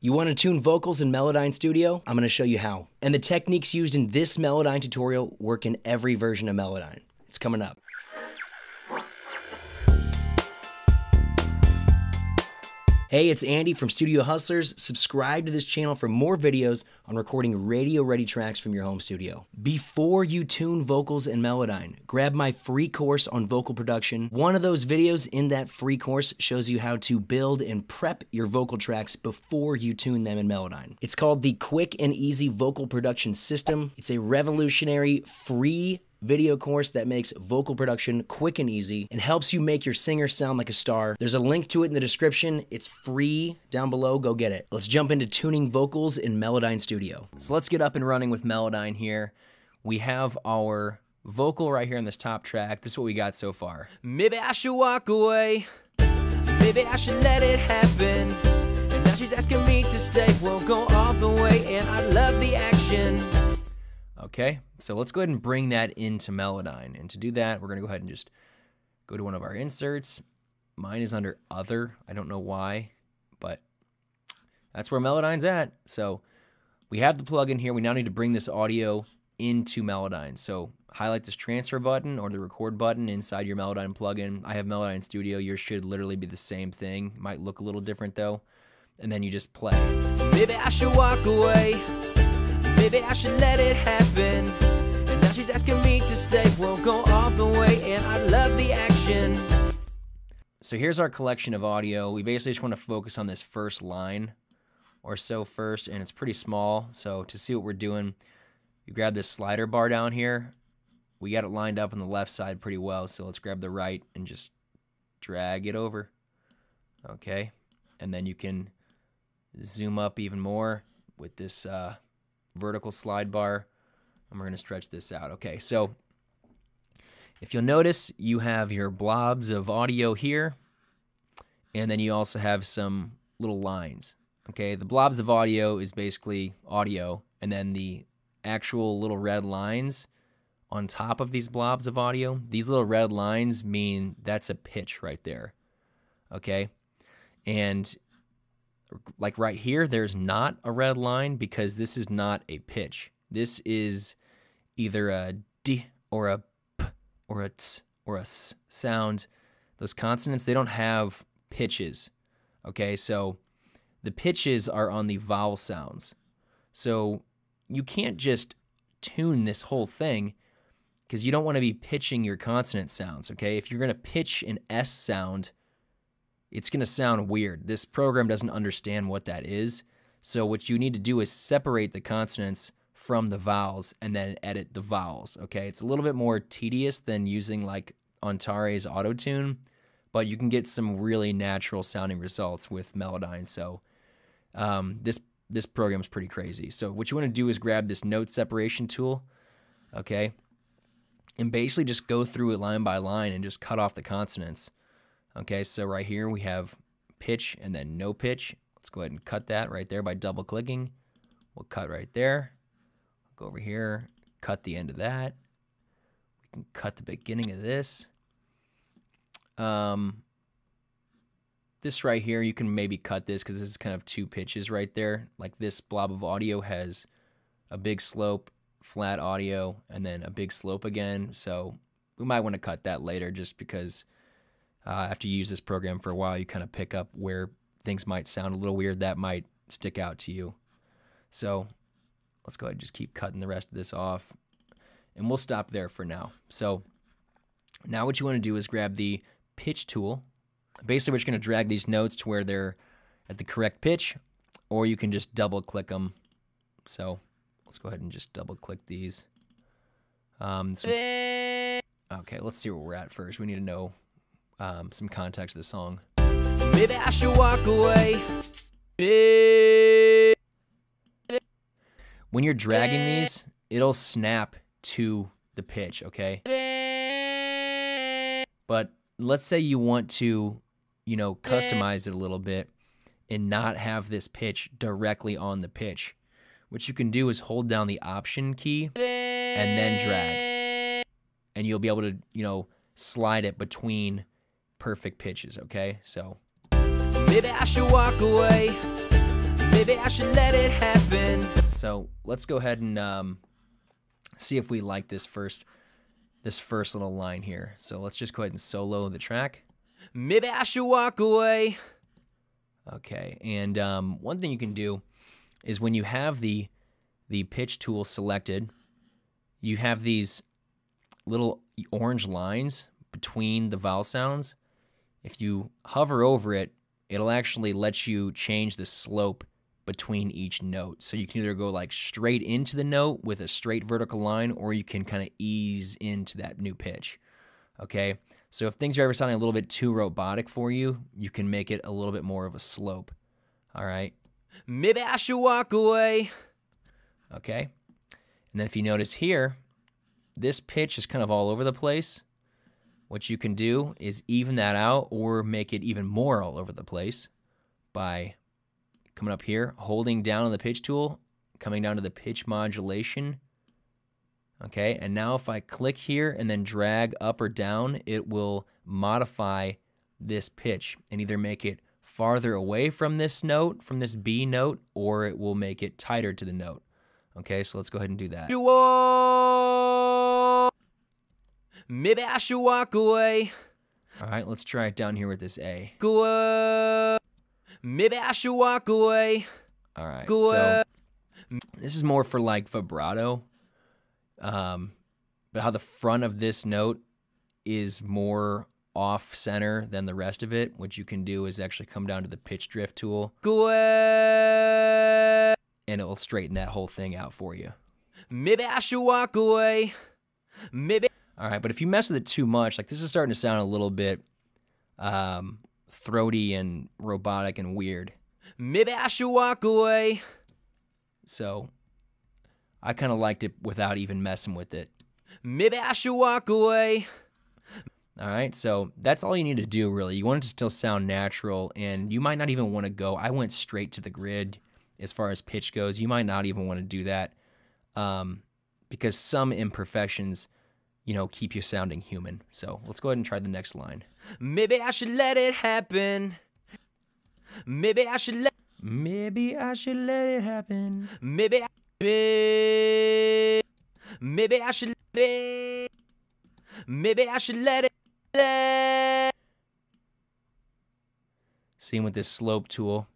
You want to tune vocals in Melodyne Studio? I'm going to show you how. And the techniques used in this Melodyne tutorial work in every version of Melodyne. It's coming up. Hey, it's Andy from Studio Hustlers. Subscribe to this channel for more videos on recording radio ready tracks from your home studio. Before you tune vocals in Melodyne, grab my free course on vocal production. One of those videos in that free course shows you how to build and prep your vocal tracks before you tune them in Melodyne. It's called the Quick and Easy Vocal Production System. It's a revolutionary free video course that makes vocal production quick and easy and helps you make your singer sound like a star. There's a link to it in the description. It's free down below. Go get it. Let's jump into tuning vocals in Melodyne Studio. So let's get up and running with Melodyne here. We have our vocal right here on this top track. This is what we got so far. Maybe I should walk away. Maybe I should let it happen. And now she's asking me to stay. Won't go all the way, and I love the action. Okay, so let's go ahead and bring that into Melodyne. And to do that, we're to go ahead and just go to one of our inserts. Mine is under Other. I don't know why, but that's where Melodyne's at. So we have the plugin here. We now need to bring this audio into Melodyne. So highlight this transfer button or the record button inside your Melodyne plugin. I have Melodyne Studio. Yours should literally be the same thing. Might look a little different though. And then you just play. Maybe I should walk away. Maybe I should let it happen. And now she's asking me to stay. Won't go all the way, and I love the action. So here's our collection of audio. We basically just want to focus on this first line or so first, and it's pretty small. So to see what we're doing, you grab this slider bar down here. We got it lined up on the left side pretty well, so let's grab the right and just drag it over. Okay, and then you can zoom up even more with this uh, vertical slide bar. And we're going to stretch this out. Okay, so if you'll notice, you have your blobs of audio here, and then you also have some little lines. Okay, the blobs of audio is basically audio, and then the actual little red lines on top of these blobs of audio, these little red lines mean that's a pitch right there. Okay, and like right here, there's not a red line because this is not a pitch. This is either a D or a P or a T or a S sound. Those consonants, they don't have pitches. Okay, so the pitches are on the vowel sounds. So you can't just tune this whole thing because you don't want to be pitching your consonant sounds. Okay, if you're going to pitch an S sound, it's going to sound weird. This program doesn't understand what that is. So what you need to do is separate the consonants from the vowels and then edit the vowels. Okay, it's a little bit more tedious than using like Antares Auto-Tune, but you can get some really natural sounding results with Melodyne. So um, this this program is pretty crazy. So what you want to do is grab this note separation tool, okay, and basically just go through it line by line and just cut off the consonants. Okay, so right here we have pitch and then no pitch. Let's go ahead and cut that right there by double clicking. We'll cut right there. Go over here, cut the end of that. We can cut the beginning of this. Um, this right here, you can maybe cut this because this is kind of two pitches right there. Like this blob of audio has a big slope, flat audio, and then a big slope again. So we might want to cut that later just because uh, after you use this program for a while, you kind of pick up where things might sound a little weird that might stick out to you. So let's go ahead and just keep cutting the rest of this off. And we'll stop there for now. So now what you want to do is grab the pitch tool. Basically, we're just going to drag these notes to where they're at the correct pitch, or you can just double click them. So let's go ahead and just double click these. Um, okay, let's see where we're at first. We need to know um, some context of the song. Maybe I should walk away. When you're dragging these, it'll snap to the pitch, okay? But let's say you want to, you know, customize it a little bit and not have this pitch directly on the pitch. What you can do is hold down the option key and then drag. And you'll be able to, you know, slide it between perfect pitches, okay? So maybe I should walk away. Maybe I should let it happen. So let's go ahead and um, see if we like this first this first little line here. So let's just go ahead and solo the track. Maybe I should walk away. Okay, and um, one thing you can do is when you have the the pitch tool selected, you have these little orange lines between the vowel sounds. If you hover over it, it'll actually let you change the slope between each note. So you can either go like straight into the note with a straight vertical line, or you can kind of ease into that new pitch. Okay, so if things are ever sounding a little bit too robotic for you, you can make it a little bit more of a slope. All right. Maybe I should walk away. Okay. And then if you notice here, this pitch is kind of all over the place. What you can do is even that out or make it even more all over the place by coming up here, holding down on the pitch tool, coming down to the pitch modulation. Okay, and now if I click here and then drag up or down, it will modify this pitch and either make it farther away from this note, from this B note, or it will make it tighter to the note. Okay, so let's go ahead and do that. Maybe I should walk away. All right, let's try it down here with this A. Go. Maybe I should walk away. All right, Go so this is more for like vibrato. Um, but how the front of this note is more off center than the rest of it, what you can do is actually come down to the pitch drift tool and it will straighten that whole thing out for you. Maybe I should walk away. Maybe. All right, but if you mess with it too much, like this is starting to sound a little bit um, throaty and robotic and weird. Maybe I should walk away. So I kind of liked it without even messing with it. Maybe I should walk away. All right, so that's all you need to do, really. You want it to still sound natural, and you might not even want to go. I went straight to the grid as far as pitch goes. You might not even want to do that um, because some imperfections, you know, keep you sounding human. So let's go ahead and try the next line. Maybe I should let it happen. Maybe I should let. Maybe I should let it happen. Maybe. I, maybe, maybe I should. Maybe, maybe I should let it. Let. Same with this slope tool.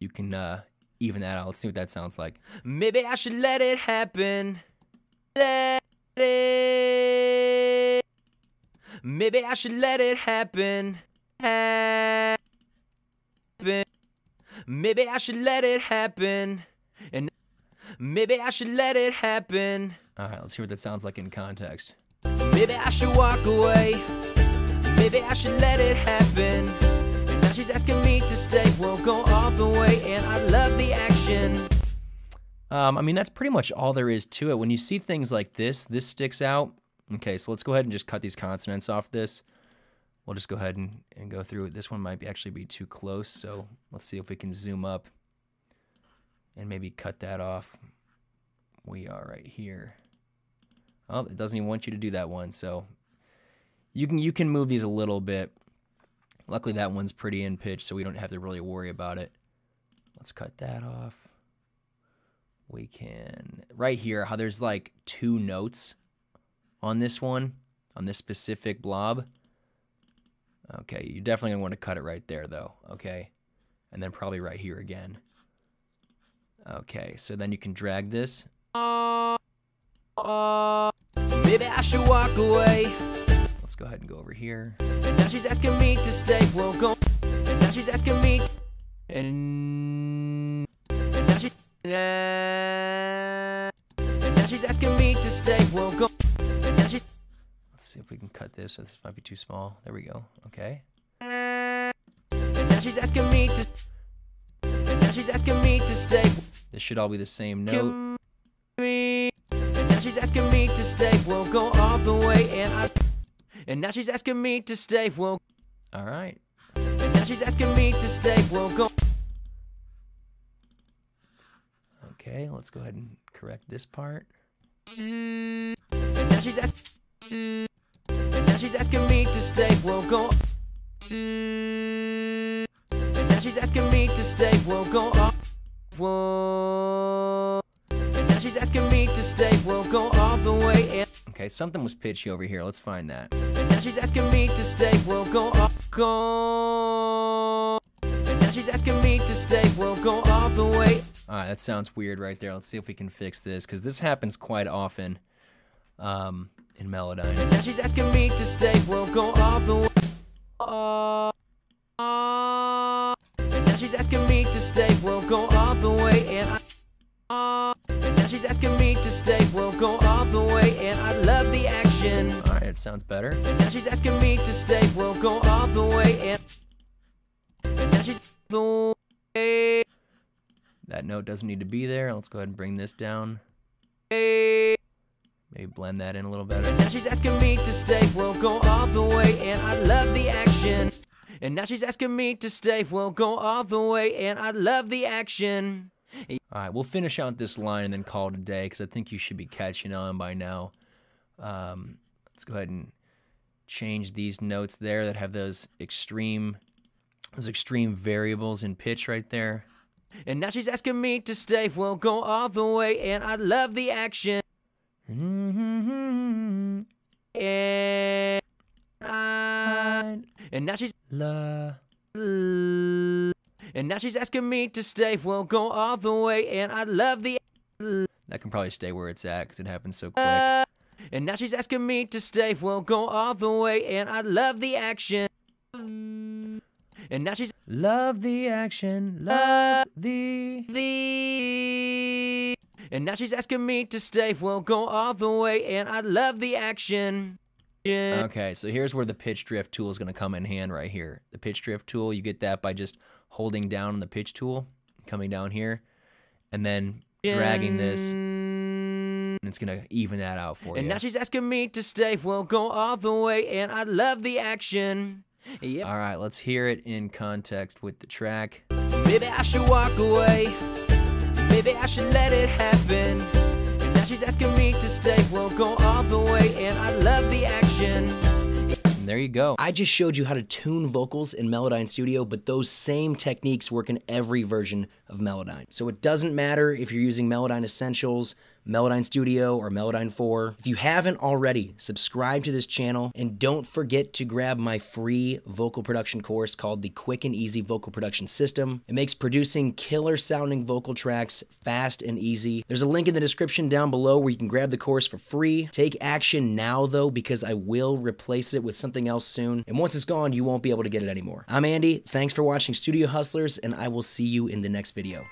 You can uh, even that out. Let's see what that sounds like. Maybe I should let it happen. Let it. Maybe I should let it happen. Happen. Maybe I should let it happen. And maybe I should let it happen. All right, let's hear what that sounds like in context. Maybe I should walk away. Maybe I should let it happen. And now she's asking me to stay. We'll go all the way, and I love the action. Um, I mean, that's pretty much all there is to it. When you see things like this, this sticks out. Okay, so let's go ahead and just cut these consonants off this. We'll just go ahead and, and go through. This one might be actually be too close, so let's see if we can zoom up and maybe cut that off. We are right here. Oh, it doesn't even want you to do that one, so you can you can move these a little bit. Luckily, that one's pretty in pitch, so we don't have to really worry about it. Let's cut that off we can right here how there's like two notes on this one on this specific blob okay you're definitely gonna want to cut it right there though okay and then probably right here again okay so then you can drag this Maybe I should walk away. let's go ahead and go over here And now she's asking me to stay. We'll go. And now she's asking me. And, and now she. And now she's asking me to stay. We'll go. She. let's see if we can cut this this might be too small there we go okay And now she's asking me to. And now she's asking me to stay. this should all be the same note And now she's asking me to stay. We'll go all the way. And I. And now she's asking me to stay. We'll. all right And now she's asking me to stay. We'll go. okay let's go ahead and correct this part And now she's asking. And now she's asking me to stay. We'll go. And now she's asking me to stay, we'll go. Whoa. And now she's asking me to stay, we'll go all the way. And, Okay, something was pitchy over here. Let's find that. and now she's asking me to stay, we'll go off. Go. And now she's asking me to stay, we'll go all the way. All right, that sounds weird right there. Let's see if we can fix this because this happens quite often um, in Melodyne. And now she's asking me to stay, we'll go all the way. Uh, uh, and now she's asking me to stay, we'll go all the way. And I. Uh, and now she's asking me to stay, we'll go all the way. And I love the action. All right, it sounds better. And now she's asking me to stay, we'll go all the way. And That note doesn't need to be there. Let's go ahead and bring this down. Maybe blend that in a little better. And now she's asking me to stay, we'll go all the way. And I love the action. And now she's asking me to stay, we'll go all the way. And I love the action. All right, we'll finish out this line and then call it a day because I think you should be catching on by now. Um, let's go ahead and change these notes there that have those extreme, those extreme variables in pitch right there. And now she's asking me to stay, we'll go all the way. And I love the action. Mm-hmm. And I, and now she's La. and now she's asking me to stay. We'll go all the way, and I love the. That can probably stay where it's at because it happens so quick. And now she's asking me to stay. We'll go all the way, and I love the action. And now she's Love the action, love the. the. And now she's asking me to stay. We'll go all the way, and I love the action. Yeah. Okay, so here's where the pitch drift tool is going to come in hand right here. The pitch drift tool, you get that by just holding down on the pitch tool, coming down here, and then dragging this, and it's going to even that out for And you. And now she's asking me to stay. We'll go all the way, and I love the action. Yep. All right, let's hear it in context with the track. Maybe I should walk away. Maybe I should let it happen. And now she's asking me to stay. We'll go all the way, and I love the action. And there you go. I just showed you how to tune vocals in Melodyne Studio, but those same techniques work in every version of Melodyne. So it doesn't matter if you're using Melodyne Essentials, Melodyne Studio, or Melodyne 4. If you haven't already, subscribe to this channel and don't forget to grab my free vocal production course called the Quick and Easy Vocal Production System. It makes producing killer sounding vocal tracks fast and easy. There's a link in the description down below where you can grab the course for free. Take action now though, because I will replace it with something else soon. And once it's gone, you won't be able to get it anymore. I'm Andy. Thanks for watching Studio Hustlers, and I will see you in the next video.